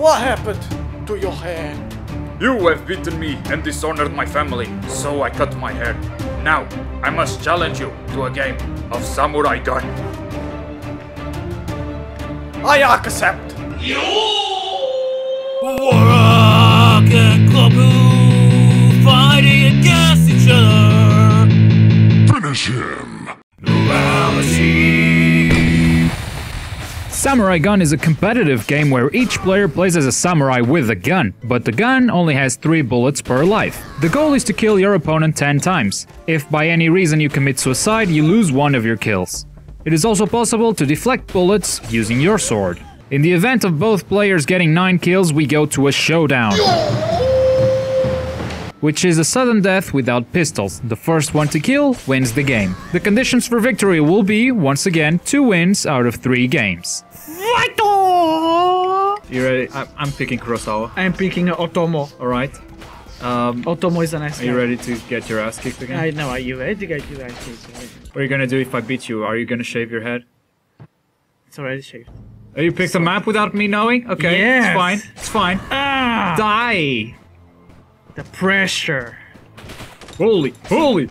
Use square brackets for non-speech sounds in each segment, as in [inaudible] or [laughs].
What happened to your hair? You have beaten me and dishonored my family, so I cut my hair. Now, I must challenge you to a game of Samurai Gunn. I accept. Warak and Globku fighting against each other. Finish him! Samurai Gunn is a competitive game where each player plays as a samurai with a gun, but the gun only has 3 bullets per life. The goal is to kill your opponent 10 times. If by any reason you commit suicide, you lose one of your kills. It is also possible to deflect bullets using your sword. In the event of both players getting 9 kills, we go to a showdown. Which is a sudden death without pistols. The first one to kill wins the game. The conditions for victory will be, once again, 2 wins out of 3 games. You ready? I'm, I'm picking Kurosawa. I'm picking Otomo. Alright. Um, Otomo is a nice are you ready to get your ass kicked again? I know. Are you ready to get you guys? What are you gonna do if I beat you? Are you gonna shave your head? It's already shaved. Oh, you picked a map without me knowing? Okay, Yes. it's fine. It's fine. Ah! Die! The pressure. Holy, holy!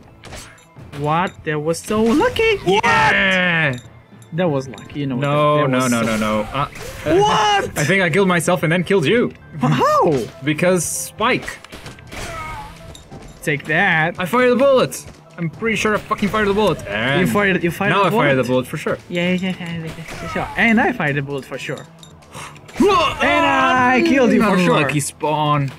What? That was so lucky. Yeah! That was lucky. You know. No, that no, was no, no, no. [laughs] Uh, What? I think I killed myself and then killed you. How? Because Spike. Take that. I fired the bullet. I'm pretty sure I fucking fired the bullet. And You fired. You fired. now the I fired the bullet? bullet for sure. Yeah, yeah, yeah, yeah, yeah, sure. And I fired the bullet for sure. [sighs] And I killed you for sure. Lucky spawn.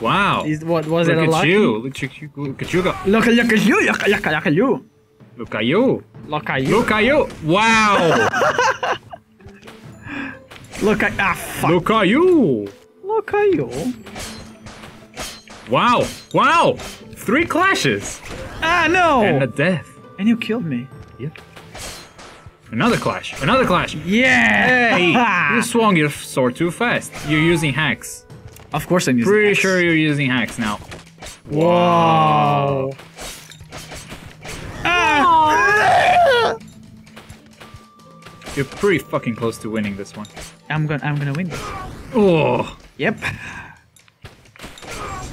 Wow. Is what was Look it a at lucky? you. Look at you. Look at you. Look, look at you. Look, look, look at you. Look at you. Look at you. Look at you. Wow. [laughs] Look at ah fuck. Look at you. Look at you. Wow. Wow. Three clashes. Ah no. And a death. And you killed me. Yep. Another clash. Another clash. Yeah. Hey, [laughs] you swung your sword too fast. You're using hacks. Of course I'm using. Pretty X. sure you're using hacks now. Whoa. Ah. You're pretty fucking close to winning this one. I'm gonna I'm gonna win this. Oh. Yep.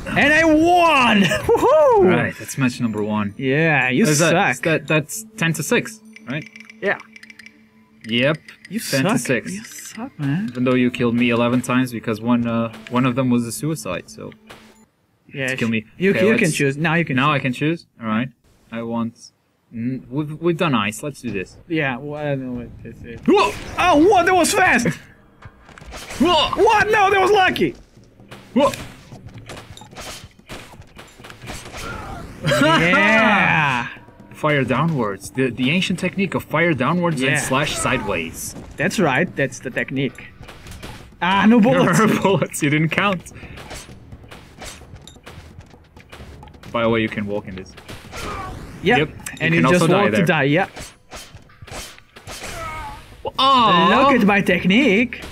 And I won! [laughs] Woohoo! Right, that's match number one. Yeah, you Is suck. is that that's ten to six, right? yeah. Yep. You 10 suck. to six. You suck, man. Even though you killed me eleven times because one uh one of them was a suicide, so Yeah. kill me. You, Okay, you can choose. Now you can now I can choose. All right. I want. We've we've done ice. Let's do this. Yeah, well, I don't know what this is. Whoa! Oh, what? That was fast! Whoa! what? No, that was lucky! Whoa! Yeah! [laughs] Fire downwards. The the ancient technique of fire downwards Yeah. and slash sideways. That's right, that's the technique. Ah, no bullets! There are [laughs] bullets. You didn't count. By the way, you can walk in this. Yep. Yep, And you just want to die, yeah. Oh! Look at my technique!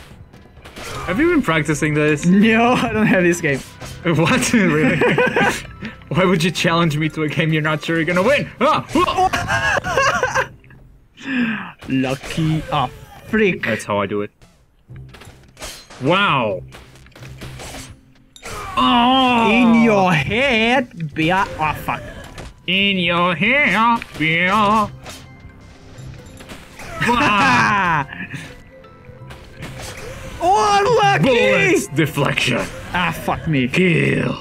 Have you been practicing this? [laughs] No, I don't have this game. [laughs] What? [laughs] really? Why would you challenge me to a game you're not sure you're gonna win? Ah! ah! Lucky ah freak. That's how I do it. Wow! Oh! In your head, beer. Oh fuck in your hair, Bill. [laughs] oh, unlucky! Bullets deflection. Ah, fuck me. Kill.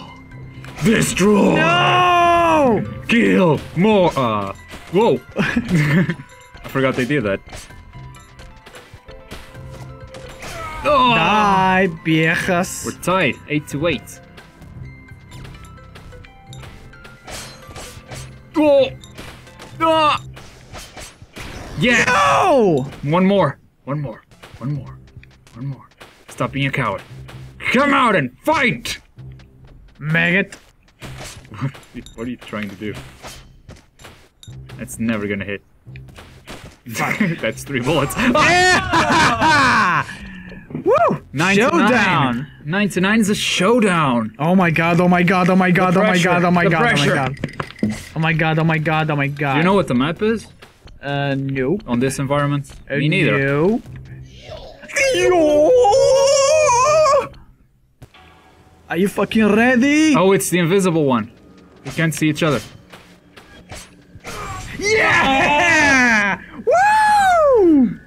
Destroy. No! Kill more. Uh, whoa. [laughs] I forgot they did that. Oh! Die, We're tied, 8 to 8. Go! Ah! Yeah! No! One more. One more. One more. One more. Stop being a coward. Come out and fight! Maggot! [laughs] What, are you trying to do? That's never gonna hit. [laughs] That's three bullets. [laughs] Yeah! Woo! Nine showdown! To nine. nine to nine is a showdown! Oh my god, oh my god, oh my god, oh my god, oh my god, oh my god. Oh my god, oh my god, oh my god. Do you know what the map is Uh, no. on this environment? Uh, Me neither. No. [laughs] Are you fucking ready? Oh, it's the invisible one. We can't see each other. Yeah! [laughs] Woo!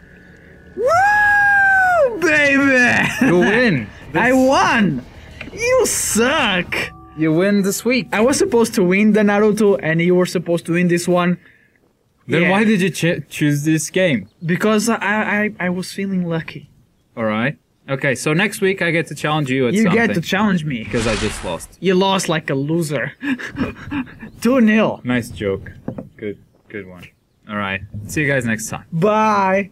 Woo! Baby! You win. [laughs] I won! You suck! You win this week. I was supposed to win the Naruto and you were supposed to win this one. Then Yeah. why did you ch- choose this game? Because I, I, I was feeling lucky. All right. Okay, so next week I get to challenge you at You something. get to challenge me. because I just lost. You lost like a loser. [laughs] 2 0. Nice joke. Good, good one. All right. See you guys next time. Bye.